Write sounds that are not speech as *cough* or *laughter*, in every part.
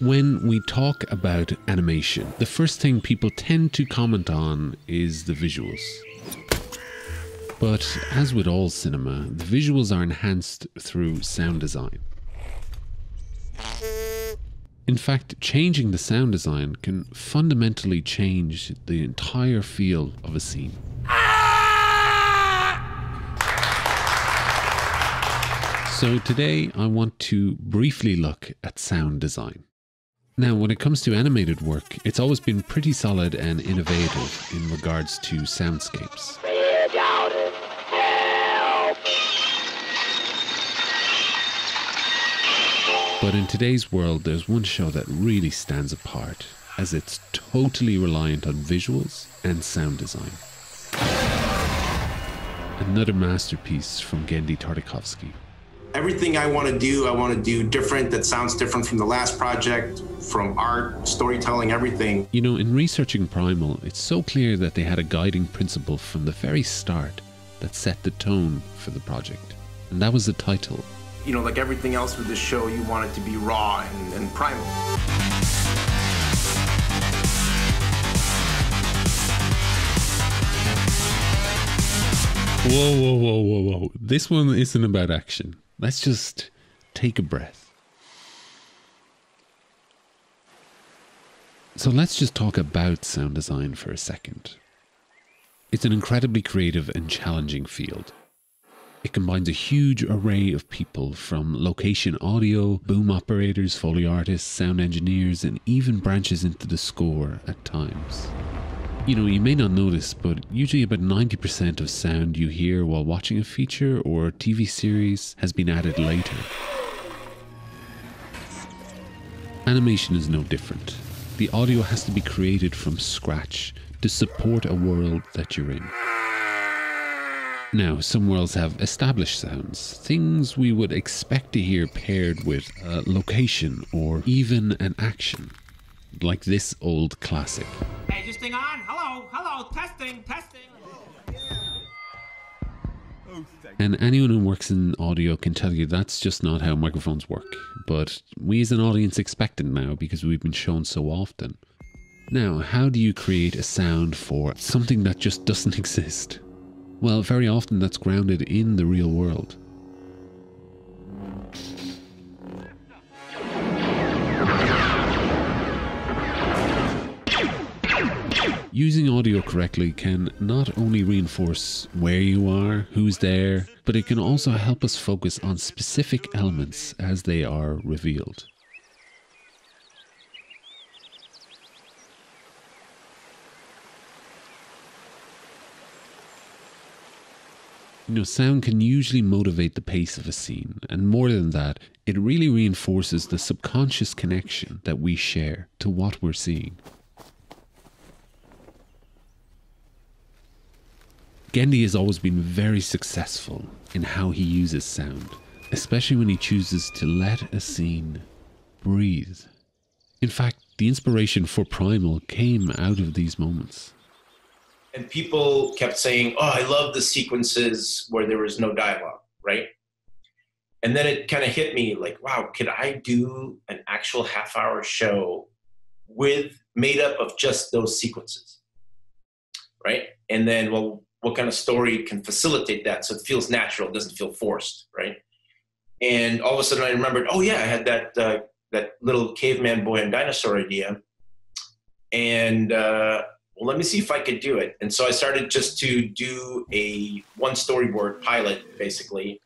When we talk about animation, the first thing people tend to comment on is the visuals. But as with all cinema, the visuals are enhanced through sound design. In fact, changing the sound design can fundamentally change the entire feel of a scene. So today I want to briefly look at sound design. Now, when it comes to animated work, it's always been pretty solid and innovative in regards to soundscapes. But in today's world, there's one show that really stands apart, as it's totally reliant on visuals and sound design. Another masterpiece from Genndy Tartakovsky. Everything I want to do, I want to do different that sounds different from the last project, from art, storytelling, everything. You know, in researching Primal, it's so clear that they had a guiding principle from the very start that set the tone for the project. And that was the title you know, like everything else with this show, you want it to be raw and, and primal. Whoa, whoa, whoa, whoa, whoa. This one isn't about action. Let's just take a breath. So let's just talk about sound design for a second. It's an incredibly creative and challenging field. It combines a huge array of people from location audio, boom operators, foley artists, sound engineers, and even branches into the score at times. You know, you may not notice, but usually about 90% of sound you hear while watching a feature or TV series has been added later. Animation is no different. The audio has to be created from scratch to support a world that you're in. Now, some worlds have established sounds, things we would expect to hear paired with a location or even an action, like this old classic. Hey, this thing on? Hello, hello, testing, testing. And anyone who works in audio can tell you that's just not how microphones work. But we as an audience expect it now because we've been shown so often. Now, how do you create a sound for something that just doesn't *laughs* exist? Well, very often that's grounded in the real world. Using audio correctly can not only reinforce where you are, who's there, but it can also help us focus on specific elements as they are revealed. You know, sound can usually motivate the pace of a scene, and more than that, it really reinforces the subconscious connection that we share to what we're seeing. Genndy has always been very successful in how he uses sound, especially when he chooses to let a scene breathe. In fact, the inspiration for Primal came out of these moments and people kept saying, "Oh, I love the sequences where there was no dialogue, right? And then it kind of hit me like, "Wow, could I do an actual half-hour show with made up of just those sequences?" Right? And then, well, what kind of story can facilitate that so it feels natural, it doesn't feel forced, right? And all of a sudden, I remembered, oh yeah, I had that uh, that little caveman boy and dinosaur idea, and uh, well, let me see if I could do it. And so I started just to do a one storyboard pilot, basically,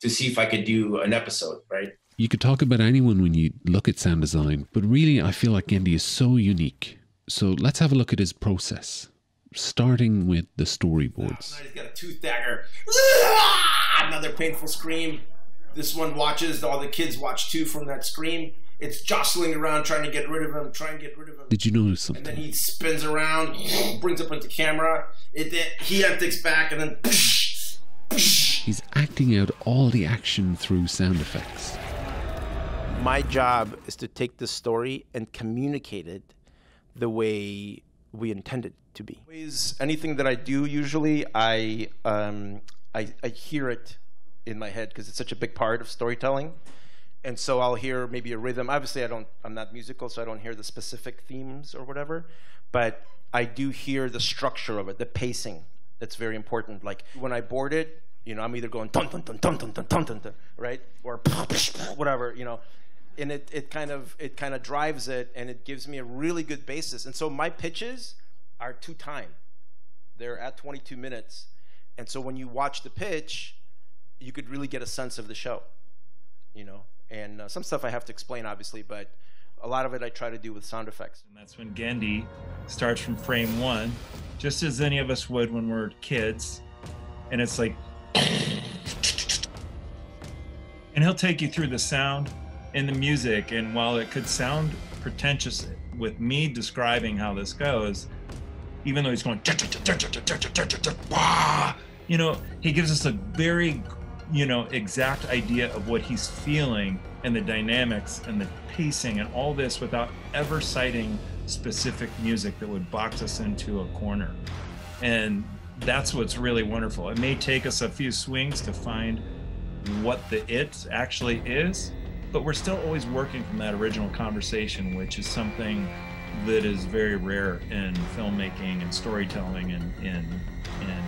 to see if I could do an episode, right? You could talk about anyone when you look at sound design, but really, I feel like Genndy is so unique. So let's have a look at his process, starting with the storyboards. Oh, he's got a tooth dagger. *laughs* Another painful scream. This one watches, all the kids watch too from that scream it's jostling around trying to get rid of him, trying to get rid of him. Did you notice something? And then he spins around, *sniffs* brings up into camera. It, it he antics back, and then. *sniffs* He's acting out all the action through sound effects. My job is to take the story and communicate it the way we intend it to be. Anything that I do, usually, I um, I, I hear it in my head because it's such a big part of storytelling and so I'll hear maybe a rhythm. Obviously, I don't. I'm not musical, so I don't hear the specific themes or whatever. But I do hear the structure of it, the pacing. That's very important. Like when I board it, you know, I'm either going dun dun dun dun dun dun dun dun, dun right, or *laughs* whatever, you know, and it, it kind of it kind of drives it, and it gives me a really good basis. And so my pitches are two time. They're at 22 minutes, and so when you watch the pitch, you could really get a sense of the show, you know. And uh, some stuff I have to explain, obviously, but a lot of it I try to do with sound effects. And that's when Genndy starts from frame one, just as any of us would when we're kids. And it's like, *coughs* and he'll take you through the sound and the music. And while it could sound pretentious with me describing how this goes, even though he's going, you know, he gives us a very you know, exact idea of what he's feeling and the dynamics and the pacing and all this without ever citing specific music that would box us into a corner. And that's what's really wonderful. It may take us a few swings to find what the it actually is, but we're still always working from that original conversation, which is something that is very rare in filmmaking and storytelling and in and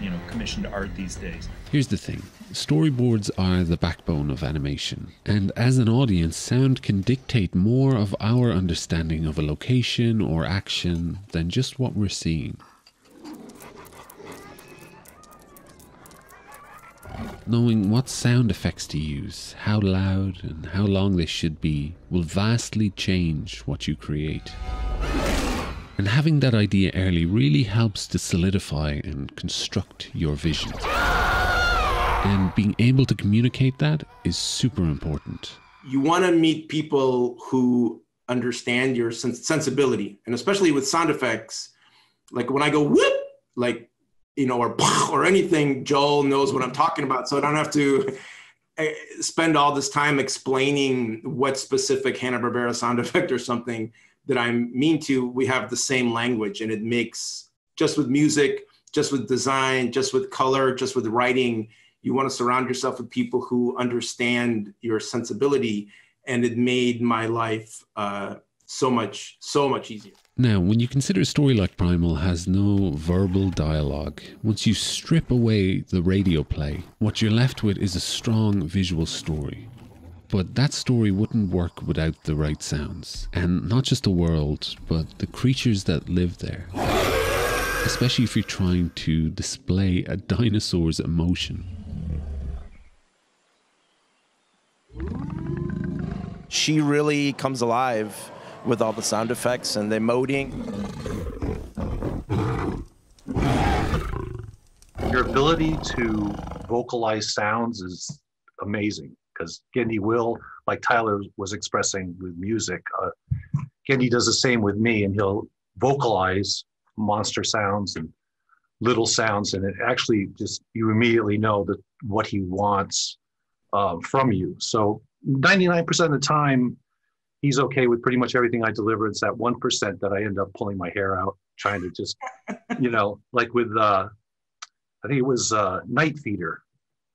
you know commissioned art these days. Here's the thing. Storyboards are the backbone of animation, and as an audience, sound can dictate more of our understanding of a location or action than just what we're seeing. Knowing what sound effects to use, how loud and how long they should be, will vastly change what you create. And having that idea early really helps to solidify and construct your vision. And being able to communicate that is super important. You want to meet people who understand your sens- sensibility, and especially with sound effects. Like when I go whoop, like you know, or *laughs* or anything, Joel knows what I'm talking about, so I don't have to eh, spend all this time explaining what specific Hanna Barbera sound effect or something that I mean to. We have the same language, and it makes just with music, just with design, just with color, just with writing you want to surround yourself with people who understand your sensibility and it made my life uh, so much so much easier now when you consider a story like primal has no verbal dialogue once you strip away the radio play what you're left with is a strong visual story. But that story wouldn't work without the right sounds and not just the world but the creatures that live there. Especially if you're trying to display a dinosaur's emotion. She really comes alive with all the sound effects and the emoting. Your ability to vocalize sounds is amazing because Genndy will, like Tyler was expressing with music, uh, Genndy does the same with me, and he'll vocalize monster sounds and little sounds, and it actually just you immediately know that what he wants uh, from you. So 99% of the time, he's okay with pretty much everything I deliver. It's that 1% that I end up pulling my hair out, trying to just, you know, *laughs* like with, uh, I think it was uh, Night Feeder.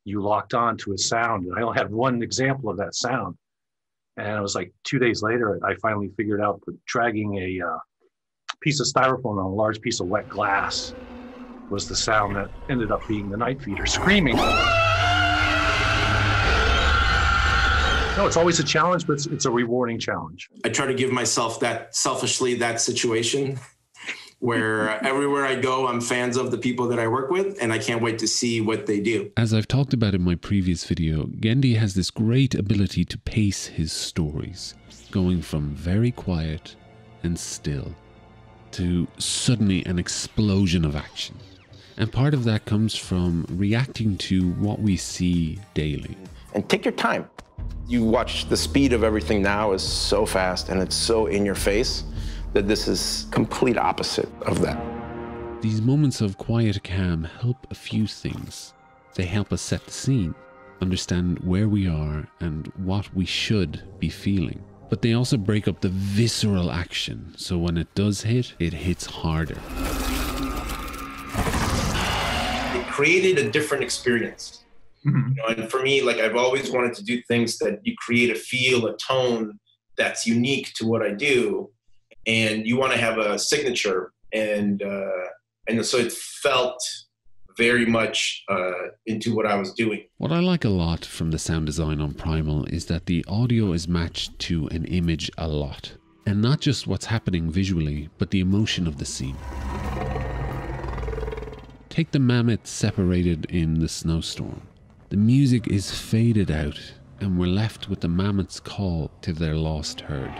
You locked on to a sound, and I only had one example of that sound. And it was like two days later, I finally figured out that dragging a uh, piece of styrofoam on a large piece of wet glass was the sound that ended up being the night feeder screaming. No, it's always a challenge, but it's, it's a rewarding challenge. I try to give myself that selfishly that situation where *laughs* everywhere I go, I'm fans of the people that I work with, and I can't wait to see what they do. As I've talked about in my previous video, Genndy has this great ability to pace his stories, going from very quiet and still to suddenly an explosion of action. And part of that comes from reacting to what we see daily. And take your time. You watch the speed of everything now is so fast and it's so in your face that this is complete opposite of that. These moments of quiet calm help a few things. They help us set the scene, understand where we are and what we should be feeling. But they also break up the visceral action, so when it does hit, it hits harder. It created a different experience Mhm. You know, and for me, like I've always wanted to do things that you create a feel, a tone that's unique to what I do, and you want to have a signature, and uh, and so it felt very much uh, into what I was doing. What I like a lot from the sound design on Primal is that the audio is matched to an image a lot. And not just what's happening visually, but the emotion of the scene. Take the mammoth separated in the snowstorm. The music is faded out, and we're left with the mammoth's call to their lost herd.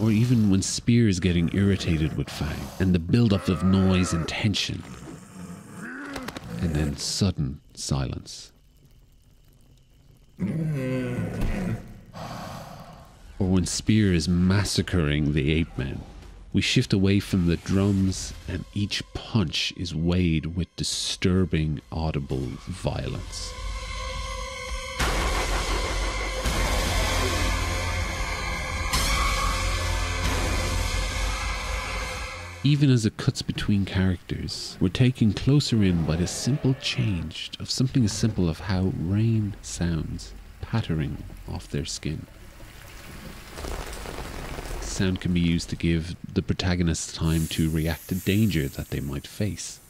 Or even when Spear is getting irritated with Fang, and the build-up of noise and tension. And then sudden silence. Or when Spear is massacring the ape men, we shift away from the drums, and each punch is weighed with disturbing, audible violence. Even as it cuts between characters, we're taken closer in by the simple change of something as simple of how rain sounds pattering off their skin. Sound can be used to give the protagonist time to react to danger that they might face.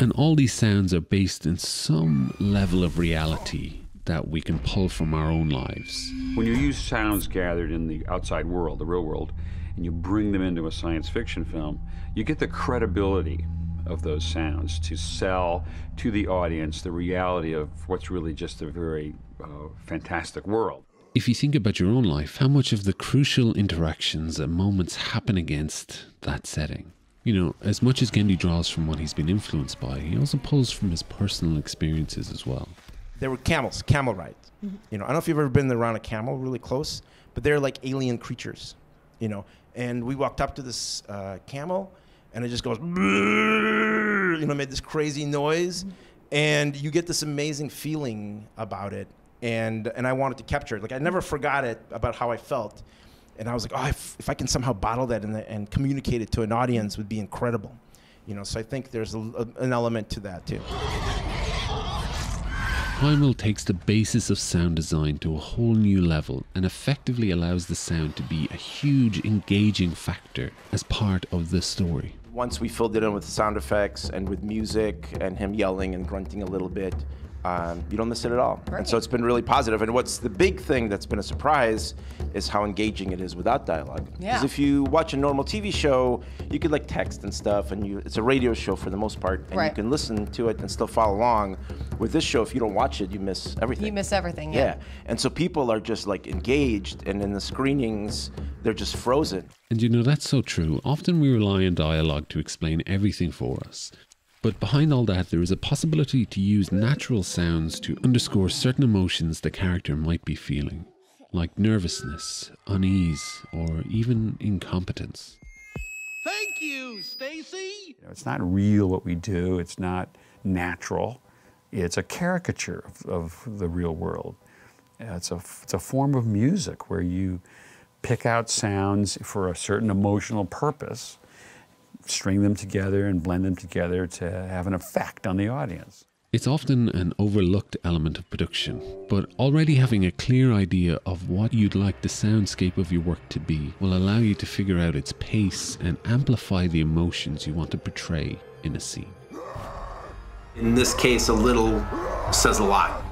And all these sounds are based in some level of reality that we can pull from our own lives. When you use sounds gathered in the outside world, the real world, and you bring them into a science fiction film, you get the credibility of those sounds to sell to the audience the reality of what's really just a very uh, fantastic world. If you think about your own life, how much of the crucial interactions and moments happen against that setting? You know, as much as Genndy draws from what he's been influenced by, he also pulls from his personal experiences as well. There were camels, camel rides. You know, I don't know if you've ever been around a camel really close, but they're like alien creatures. You know, and we walked up to this uh, camel, and it just goes, you know, made this crazy noise, and you get this amazing feeling about it. And and I wanted to capture it. Like I never forgot it about how I felt, and I was like, oh, if, if I can somehow bottle that and, and communicate it to an audience, would be incredible. You know, so I think there's a, a- an element to that too. Primal takes the basis of sound design to a whole new level and effectively allows the sound to be a huge engaging factor as part of the story. Once we filled it in with sound effects and with music and him yelling and grunting a little bit, um, you don't miss it at all. And so it's been really positive. And what's the big thing that's been a surprise is how engaging it is without dialogue. Because Yeah. if you watch a normal TV show, you could like text and stuff, and you it's a radio show for the most part, and you can listen to it and still follow along. With this show, if you don't watch it, you miss everything. You miss everything. Yeah. Yeah. And so people are just like engaged, and in the screenings, they're just frozen. And you know, that's so true. Often we rely on dialogue to explain everything for us. But behind all that, there is a possibility to use natural sounds to underscore certain emotions the character might be feeling, like nervousness, unease, or even incompetence. Thank you, Stacy. You know, it's not real what we do, it's not natural. It's a caricature of, of the real world. Uh, It's a, it's a form of music where you pick out sounds for a certain emotional purpose, string them together and blend them together to have an effect on the audience. It's often an overlooked element of production, but already having a clear idea of what you'd like the soundscape of your work to be will allow you to figure out its pace and amplify the emotions you want to portray in a scene. In this case, a little says a lot.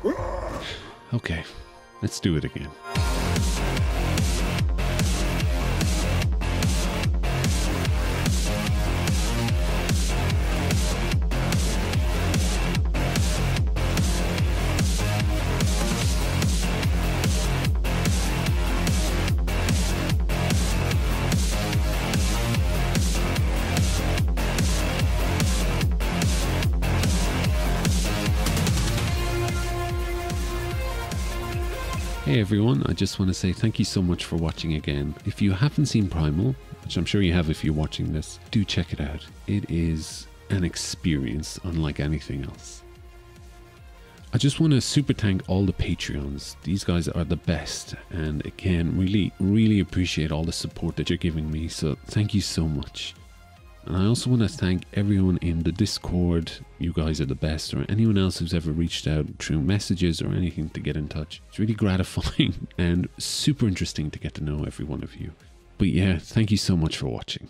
Okay, let's do it again. Everyone, I just want to say thank you so much for watching again. If you haven't seen Primal, which I'm sure you have if you're watching this, do check it out. It is an experience unlike anything else. I just want to super thank all the Patreons. These guys are the best, and again, really, really appreciate all the support that you're giving me. So, thank you so much. And I also want to thank everyone in the Discord. You guys are the best, or anyone else who's ever reached out through messages or anything to get in touch. It's really *laughs* gratifying and super interesting to get to know every one of you. But yeah, thank you so much for watching.